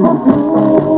Música